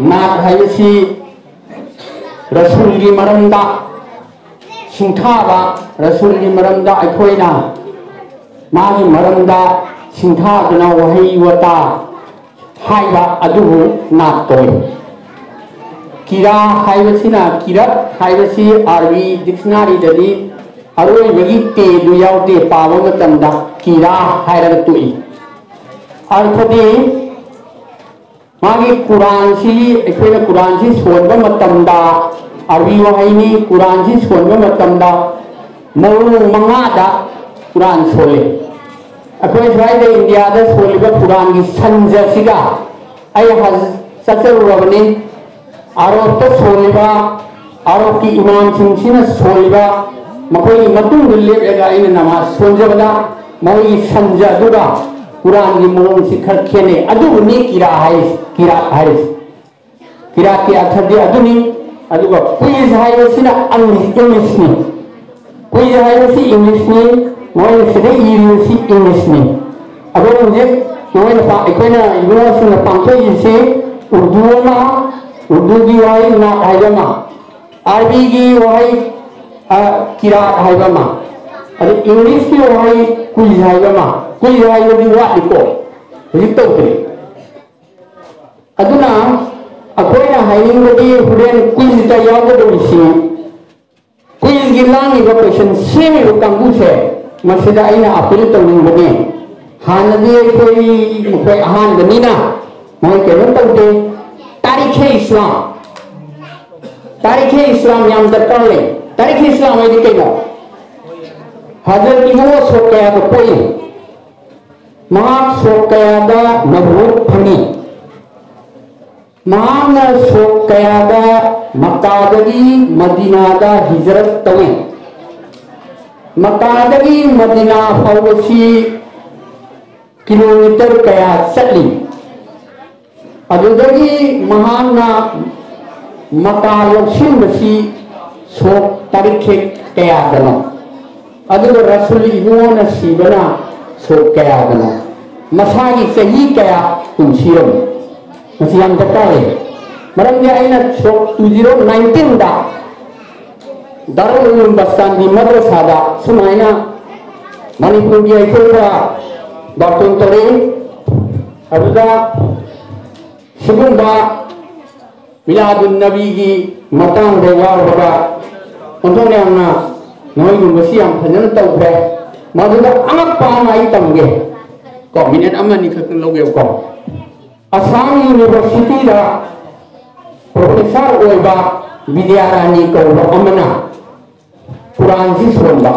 नाट है रसूल की मरमदा सिंथाबा रसूल की मरमदा अखोइना मागी मरमदा सिंथादना वही वता। हाइबा अदुबु नाटोय किरा हाइबसिना किरा हाइरग तुई। अर्थदी मागी कुरान सी कुरान सी मतमदा अरबी कुरान सी मौलू मंगादा कुरान सोले अखोइ स्वाइदे इंडियादा सोलिबा कुरान की संजसिगा सचरुरबनी आरोप सोलिबा आरोप की इमाम सोलिबा मकोई इन नमाज़ सोंजबदा मोई संजदुगा कुरान की मोम से खर खेने अदुनी किरा है किरा है किरा के अर्थदि अदुनी अदुगा क्विज है सिना इंग्लिश नि क्विज सी इंग्लिश नि मोई सिदे ईरिसी इंग्लिश नि अब मुझे मोई ना अखोना इबो सिना पांथो इसे उर्दू मा उर्दू की वाई ना हाइबमा अरबी की वाई किरा हाइबमा अरे इंग्लिश की वाई क्विज हाइबमा क्विज हाइबदी वाटको हजिक तौद्री अदुना अखोना हाइनिंगदी हुरेन क्विज ता यावगदोरिसी क्विज की लांगिबा क्वेश्चन सेमिबो कांगुसे मसिदा अइना अपील तौनिंगबने हानदी कोई कोई अहानबनीना मोय केनो तौदे तारीख इस्लाम तारीख इस्लाम याम दरकार ले तारीख इस्लाम है दिखेगा हज़रत इमो सो कया तो कोई सो दा नबूत फनी महान सो कया दा मक्कादगी मदीना दा हिजरत तवे। मक्कादगी मदीना फौसी किलोमीटर कया चली अदुदगी महाना मका लौसिनबसी सोक तारीखे कयादनो अदुग रसूल इबुना सिबना ꯁꯣꯛ ꯀꯌꯥꯗꯅ ꯃꯁꯥꯒꯤ ꯆꯍꯤ ꯀꯌꯥ ꯄꯨꯟꯁꯤꯔꯝꯃꯤ ꯃꯁꯤ ꯌꯥꯝ ꯗꯔꯀꯥꯔ ꯂꯩ ꯃꯔꯝꯗꯤ ꯑꯩꯅ ꯁꯣꯛ ꯇꯨ ꯖꯤꯔꯣ ꯅꯥꯏꯟꯇꯤꯟꯗ ꯗꯔꯜ ꯎꯂꯨꯝ ꯕꯁꯇꯥꯟꯒꯤ ꯃꯗ꯭ꯔꯁꯥꯗ ꯁꯨꯃꯥꯏꯅ ꯃꯅꯤꯄꯨꯔꯒꯤ ꯑꯩꯈꯣꯏꯗ ꯗꯥꯛꯇꯔ ꯇꯧꯔꯛꯏ ꯑꯗꯨꯗ ꯁꯤꯒꯨꯝꯕ ꯃꯤꯂꯥꯗꯨꯟ ꯅꯕꯤꯒꯤ ꯃꯇꯥꯡꯗ ꯌꯥꯎꯔꯕ ꯑꯣꯟꯊꯣꯛꯅ ꯌꯥꯝꯅ ꯅꯣꯏꯒꯨꯝꯕꯁꯤ ꯌꯥꯝ ꯐꯖꯅ ꯇꯧꯈ꯭ꯔꯦ अमक पाम आई तमगे को मिनट अमनी खक लोगे को असम यूनिवर्सिटी दा प्रोफेसर ओइबा विद्यारानी को अमना कुरान जी सोनबा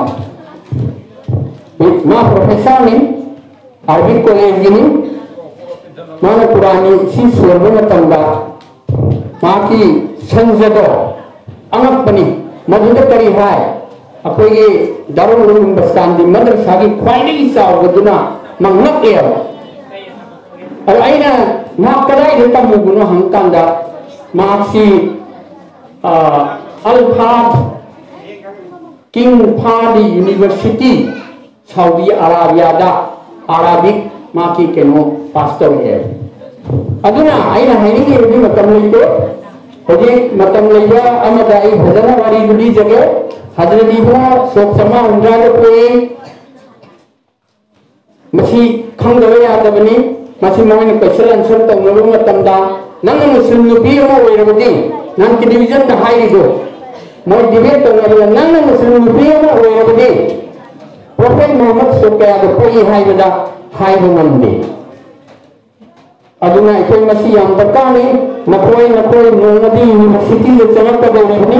मा प्रोफेसर ने अरबी कॉलेज की mana kurani si suarba matanda maki sanjado angap pani maduda kari hai. Akogi darul ulum bastan di madrasa gi khwaini gi saw gaduna mangnak ya ar aina ma kadai de tamu guno hangkanda ma si al fat king fadi university saudi arabia da arabic माकी केनो pastor है अदुना आइना हाइनिंग AB मतम लेको होजे मतम लेया अमदा आई भजना वारी दुली जगह Hazrat Ibu sok sama undang kui masih khangdawa ya dabani masih mawin question answer to ngulu matamda nang muslim nupi mo wairabadi nang ki division ta hai go mo debate to ngulu nang muslim nupi mo wairabadi prophet muhammad sok ya go poi hai bada hai bo yang ಅದನ್ನ ಐತೆ ಮಸಿ ಅಂತ ಕಾಣಿ ನಪೋಯ್ masih tidak university ಚಮಕ್ ತಗೊಂಡಿದ್ದೀನಿ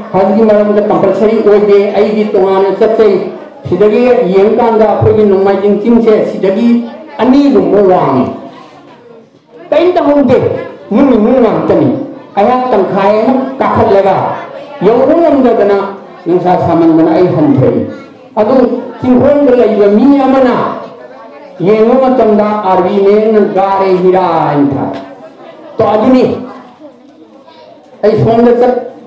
ꯍꯥꯏꯕꯒꯤ ꯃꯔꯝꯗ ꯀꯝꯄꯜꯁꯔꯤ ꯑꯣꯏꯗꯦ ꯑꯩꯗꯤ ꯇꯣꯉꯥꯟꯅ ꯆꯠꯆꯩ ꯁꯤꯗꯒꯤ ꯌꯦꯡꯀꯥꯟꯗ ꯑꯩꯈꯣꯏꯒꯤ ꯅꯣꯡꯃꯥꯏꯖꯤꯡ ꯆꯤꯡꯁꯦ ꯁꯤꯗꯒꯤ ꯑꯅꯤꯒꯨꯝꯕ ꯋꯥꯡꯉꯤ ꯀꯔꯤꯝꯇ ꯍꯧꯗꯦ ꯃꯨꯟꯅꯤ ꯃꯨꯟ ꯉꯥꯛꯇꯅꯤ ꯑꯩꯍꯥꯛ ꯇꯪꯈꯥꯏ ꯑꯃ ꯀꯥꯈꯠꯂꯒ ꯌꯧꯕ ꯉꯝꯗꯗꯅ ꯅꯨꯡꯁꯥ ꯁꯥꯃꯟꯗꯅ ꯑꯩ ꯍꯟꯊꯔꯤ ꯑꯗꯨ ꯆꯤꯡꯈꯣꯡꯗ ꯂꯩꯕ ꯃꯤ ꯑꯃꯅ ꯌꯦꯡꯕ ꯃꯇꯝꯗ ꯑꯥꯔꯕꯤ ꯃꯦꯟꯅ ꯒꯥꯔꯦ ꯍꯤꯔꯥ ꯍꯥꯏꯅ ꯊꯥꯏ ꯇꯣ ꯑꯗꯨꯅꯤ ꯑꯩ ꯁꯣꯝꯗ ꯆꯠ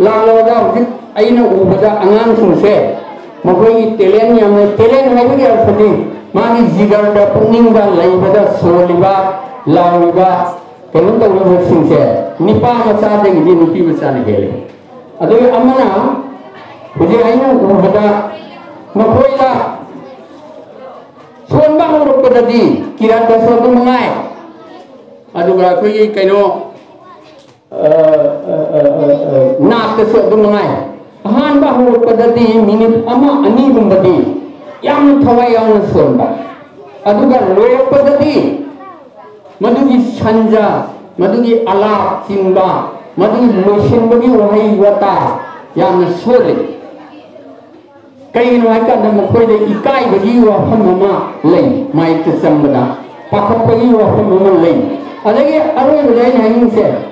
langlogar fit aina ubada angan suse magoi telen ya me telen lagi ya fati mani jigar da puningga soliba lawiba kelun ta ulo suse nipa masa de gi nipi masa ne gele adu amana uji aina ubada magoi la sonba uruk kedadi kiran da sotu mengai na kesu dungai han bahu padati minit ama ani bumbati yang thawai yang sonba aduga kan lo padati madugi sanja madugi ala simba madugi lotion bagi wahai wata yang sore kain wai ka nam ko de bagi wa hamma lei mai kesambana pakap bagi wa hamma lei adage aroi lai nangin se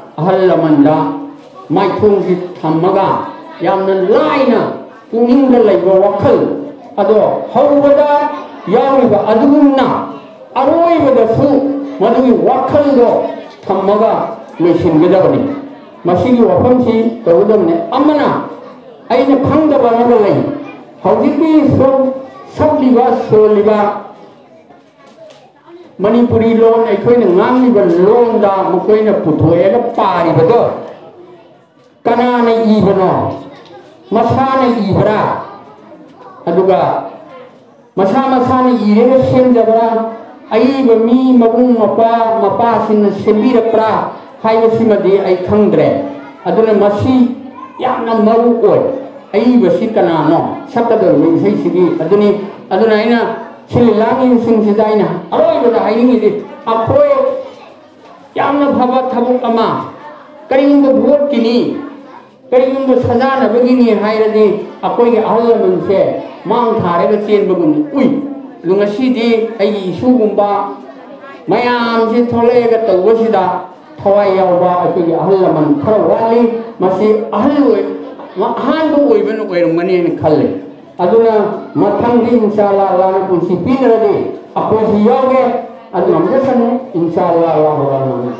헐러만다 마이풍식 탐마가 얌는 라이나 꿍닝들 레이버 와클 아도 허우보다 야우가 아두군나 아로이보다 수 마두이 와클도 탐마가 내신기다버니 마시기 와펌시 더우덤네. 아마나 아이는 팡다바나벌레 허지기 속 속리가 솔리가 Manipuri lon ai koi na ngang ni ban lon da mo koi na puthoi na pa ba do kana na i ba no masa na i ba aduga masa masa na i re sem da ba ai ba mi mabung mapa mapa sin sebi ra pra hai ba si ma de ai khang dre aduna masi yang na mau oi ai ba si kana no sakador mi sei si di, aduni aduna ina hilangin sing sidaina aroi bada aini di apoi yamna phaba thabu kama karing bu bhot kini karing bu sajana bagini haira di apoi ge ahla mun se mang thare ga chen bagun ui lunga si di ai su gumba mayam si thole ga tawa si da thawai yawba apoi ge ahla mun thara wali masi ahlu ma han bu oi banu oi mani ni khalle aduna matang di insyaallah lang kung si pinra di ako si yoga aduna mga sanay insyaallah lang mga mga